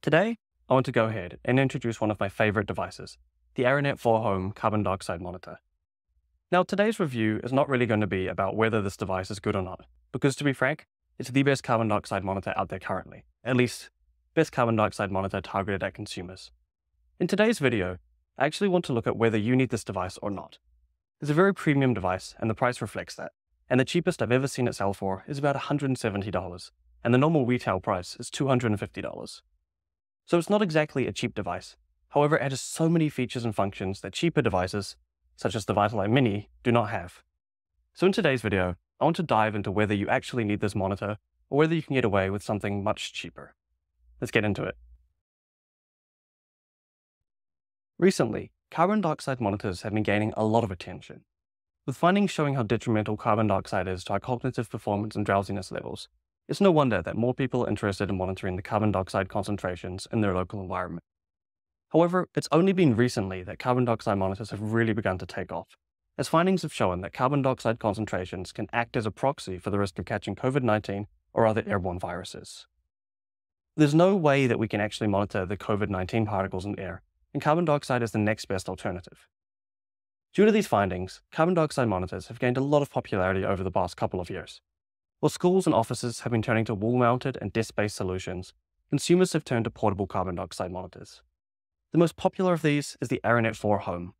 Today, I want to go ahead and introduce one of my favorite devices, the Aranet 4 Home Carbon Dioxide Monitor. Now, today's review is not really going to be about whether this device is good or not, because to be frank, it's the best carbon dioxide monitor out there currently, at least, best carbon dioxide monitor targeted at consumers. In today's video, I actually want to look at whether you need this device or not. It's a very premium device, and the price reflects that, and the cheapest I've ever seen it sell for is about $170, and the normal retail price is $250. So it's not exactly a cheap device. However, it has so many features and functions that cheaper devices, such as the Vitaleye Mini, do not have. So in today's video, I want to dive into whether you actually need this monitor or whether you can get away with something much cheaper. Let's get into it. Recently, carbon dioxide monitors have been gaining a lot of attention, with findings showing how detrimental carbon dioxide is to our cognitive performance and drowsiness levels. It's no wonder that more people are interested in monitoring the carbon dioxide concentrations in their local environment. However, it's only been recently that carbon dioxide monitors have really begun to take off, as findings have shown that carbon dioxide concentrations can act as a proxy for the risk of catching COVID 19 or other hmm. airborne viruses. There's no way that we can actually monitor the COVID 19 particles in air, and carbon dioxide is the next best alternative. Due to these findings, carbon dioxide monitors have gained a lot of popularity over the past couple of years. While schools and offices have been turning to wall mounted and desk based solutions, consumers have turned to portable carbon dioxide monitors. The most popular of these is the Aranet 4 Home,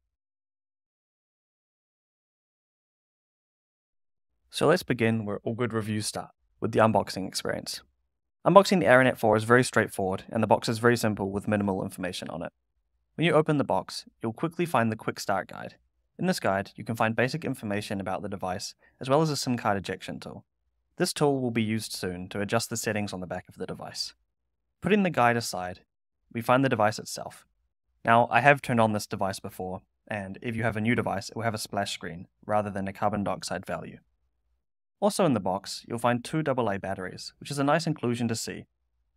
So let's begin where all good reviews start, with the unboxing experience. Unboxing the Aranet 4 is very straightforward, and the box is very simple with minimal information on it. When you open the box, you'll quickly find the Quick Start Guide. In this guide, you can find basic information about the device, as well as a SIM card ejection tool. This tool will be used soon to adjust the settings on the back of the device. Putting the guide aside, we find the device itself. Now, I have turned on this device before, and if you have a new device, it will have a splash screen, rather than a carbon dioxide value. Also in the box, you'll find two AA batteries, which is a nice inclusion to see.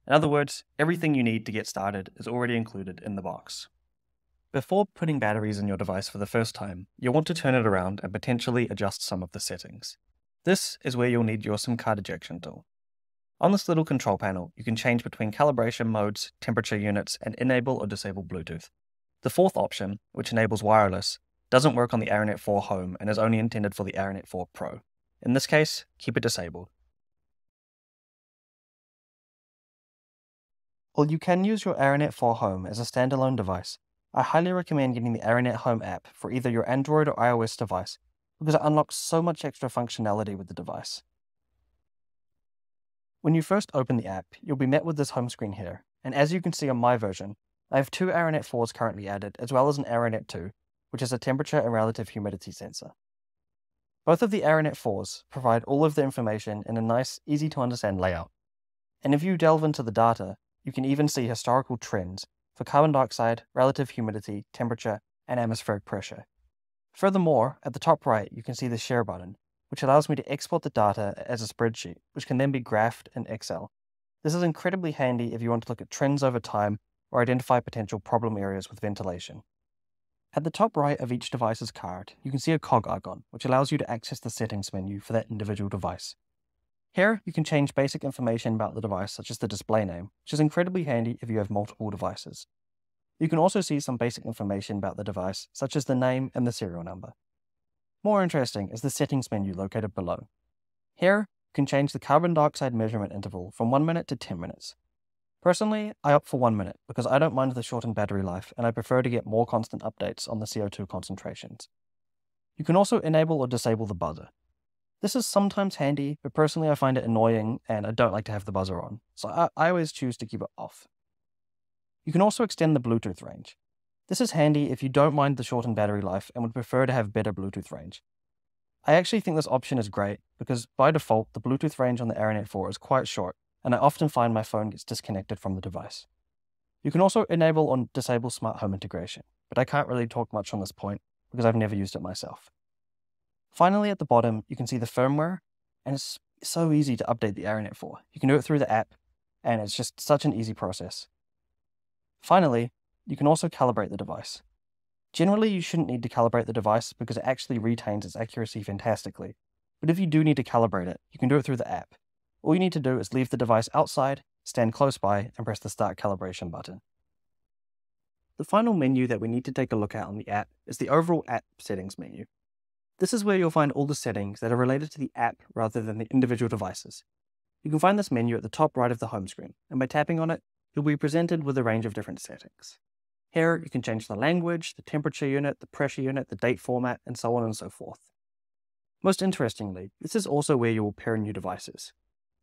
In other words, everything you need to get started is already included in the box. Before putting batteries in your device for the first time, you'll want to turn it around and potentially adjust some of the settings. This is where you'll need your SIM card ejection tool. On this little control panel, you can change between calibration modes, temperature units, and enable or disable Bluetooth. The fourth option, which enables wireless, doesn't work on the Aranet 4 Home and is only intended for the Aranet 4 Pro. In this case, keep it disabled. While you can use your Aranet 4 Home as a standalone device, I highly recommend getting the Aranet Home app for either your Android or iOS device because it unlocks so much extra functionality with the device. When you first open the app, you'll be met with this home screen here, and as you can see on my version, I have two Aranet 4s currently added, as well as an Aranet 2, which is a temperature and relative humidity sensor. Both of the Aranet 4s provide all of the information in a nice, easy to understand layout. And if you delve into the data, you can even see historical trends for carbon dioxide, relative humidity, temperature, and atmospheric pressure. Furthermore, at the top right, you can see the share button, which allows me to export the data as a spreadsheet, which can then be graphed in Excel. This is incredibly handy if you want to look at trends over time or identify potential problem areas with ventilation. At the top right of each device's card, you can see a cog icon, which allows you to access the settings menu for that individual device. Here, you can change basic information about the device, such as the display name, which is incredibly handy if you have multiple devices. You can also see some basic information about the device, such as the name and the serial number. More interesting is the settings menu located below. Here, you can change the carbon dioxide measurement interval from 1 minute to 10 minutes, Personally, I opt for one minute because I don't mind the shortened battery life and I prefer to get more constant updates on the CO2 concentrations. You can also enable or disable the buzzer. This is sometimes handy, but personally I find it annoying and I don't like to have the buzzer on, so I, I always choose to keep it off. You can also extend the Bluetooth range. This is handy if you don't mind the shortened battery life and would prefer to have better Bluetooth range. I actually think this option is great because by default, the Bluetooth range on the Aranet 4 is quite short and I often find my phone gets disconnected from the device. You can also enable or disable smart home integration, but I can't really talk much on this point because I've never used it myself. Finally, at the bottom, you can see the firmware, and it's so easy to update the Aranet 4. You can do it through the app, and it's just such an easy process. Finally, you can also calibrate the device. Generally, you shouldn't need to calibrate the device because it actually retains its accuracy fantastically. But if you do need to calibrate it, you can do it through the app. All you need to do is leave the device outside stand close by and press the Start Calibration button. The final menu that we need to take a look at on the app is the overall app settings menu. This is where you'll find all the settings that are related to the app rather than the individual devices. You can find this menu at the top right of the home screen, and by tapping on it, you'll be presented with a range of different settings. Here, you can change the language, the temperature unit, the pressure unit, the date format, and so on and so forth. Most interestingly, this is also where you will pair new devices.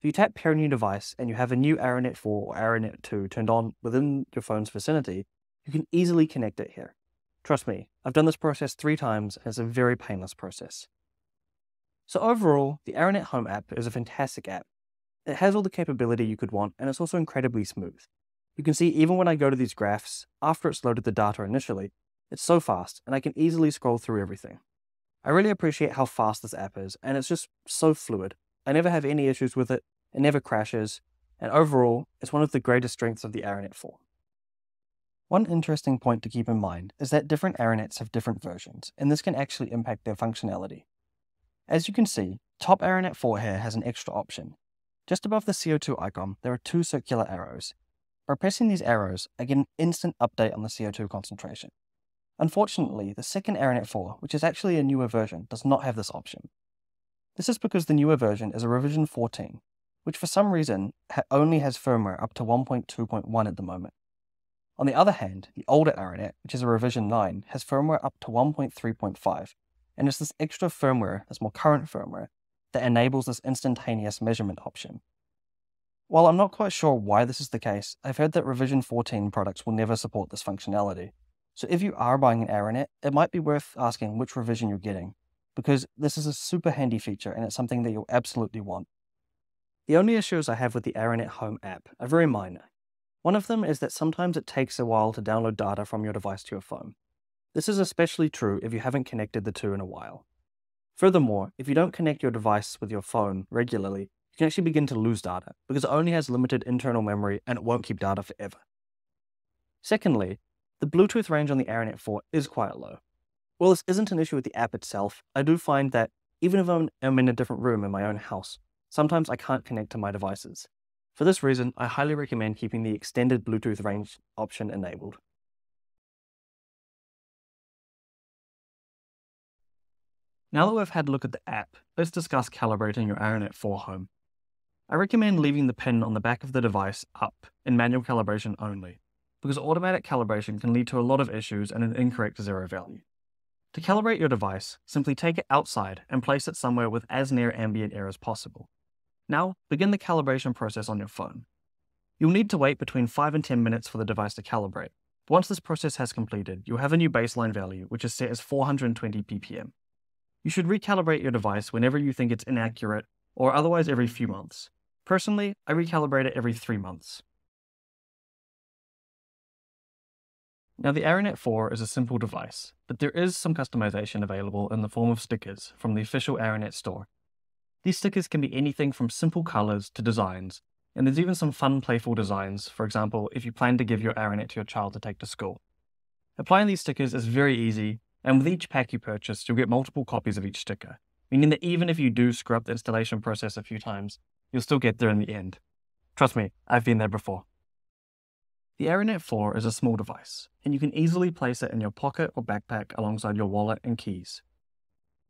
If you tap pair new device and you have a new ARANET 4 or ARANET 2 turned on within your phone's vicinity, you can easily connect it here. Trust me, I've done this process three times and it's a very painless process. So overall, the ARANET Home app is a fantastic app. It has all the capability you could want and it's also incredibly smooth. You can see even when I go to these graphs, after it's loaded the data initially, it's so fast and I can easily scroll through everything. I really appreciate how fast this app is and it's just so fluid. I never have any issues with it, it never crashes, and overall, it's one of the greatest strengths of the ARANET 4. One interesting point to keep in mind is that different ARANETs have different versions, and this can actually impact their functionality. As you can see, top ARANET 4 here has an extra option. Just above the CO2 icon, there are two circular arrows. By pressing these arrows, I get an instant update on the CO2 concentration. Unfortunately, the second ARANET 4, which is actually a newer version, does not have this option. This is because the newer version is a revision 14, which for some reason only has firmware up to 1.2.1 at the moment. On the other hand, the older ARANET, which is a revision 9, has firmware up to 1.3.5, and it's this extra firmware, this more current firmware, that enables this instantaneous measurement option. While I'm not quite sure why this is the case, I've heard that revision 14 products will never support this functionality. So if you are buying an ARANET, it might be worth asking which revision you're getting, because this is a super handy feature and it's something that you'll absolutely want. The only issues I have with the ARANET Home app are very minor. One of them is that sometimes it takes a while to download data from your device to your phone. This is especially true if you haven't connected the two in a while. Furthermore, if you don't connect your device with your phone regularly, you can actually begin to lose data because it only has limited internal memory and it won't keep data forever. Secondly, the Bluetooth range on the ARANET 4 is quite low. While this isn't an issue with the app itself, I do find that even if I'm in a different room in my own house, sometimes I can't connect to my devices. For this reason, I highly recommend keeping the extended Bluetooth range option enabled. Now that we've had a look at the app, let's discuss calibrating your ARANET 4 home. I recommend leaving the pin on the back of the device up in manual calibration only, because automatic calibration can lead to a lot of issues and an incorrect zero value. To calibrate your device, simply take it outside and place it somewhere with as near ambient air as possible. Now, begin the calibration process on your phone. You'll need to wait between 5 and 10 minutes for the device to calibrate. Once this process has completed, you'll have a new baseline value, which is set as 420 ppm. You should recalibrate your device whenever you think it's inaccurate, or otherwise every few months. Personally, I recalibrate it every 3 months. Now the ARANET 4 is a simple device, but there is some customization available in the form of stickers from the official ARANET store. These stickers can be anything from simple colours to designs, and there's even some fun playful designs, for example, if you plan to give your ARANET to your child to take to school. Applying these stickers is very easy, and with each pack you purchase, you'll get multiple copies of each sticker, meaning that even if you do screw up the installation process a few times, you'll still get there in the end. Trust me, I've been there before. The ARANET 4 is a small device, and you can easily place it in your pocket or backpack alongside your wallet and keys.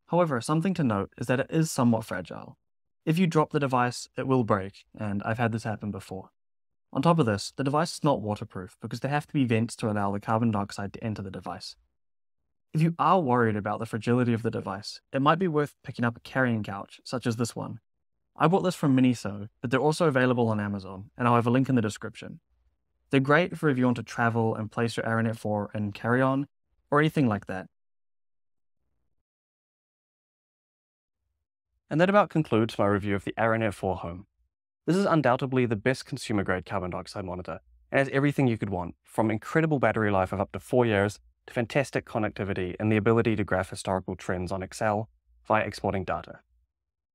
However, something to note is that it is somewhat fragile. If you drop the device, it will break, and I've had this happen before. On top of this, the device is not waterproof because there have to be vents to allow the carbon dioxide to enter the device. If you are worried about the fragility of the device, it might be worth picking up a carrying couch, such as this one. I bought this from Miniso, but they're also available on Amazon, and I'll have a link in the description. They're great for if you want to travel and place your ARANET 4 and carry on, or anything like that. And that about concludes my review of the ARANET 4 Home. This is undoubtedly the best consumer grade carbon dioxide monitor, and has everything you could want, from incredible battery life of up to 4 years, to fantastic connectivity and the ability to graph historical trends on Excel via exporting data.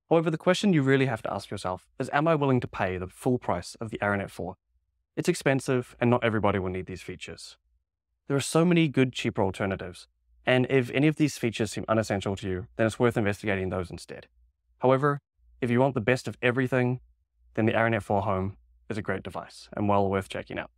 However, the question you really have to ask yourself is am I willing to pay the full price of the ARANET 4? It's expensive, and not everybody will need these features. There are so many good, cheaper alternatives, and if any of these features seem unessential to you, then it's worth investigating those instead. However, if you want the best of everything, then the ARANET 4 Home is is a great device and well worth checking out.